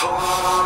fall.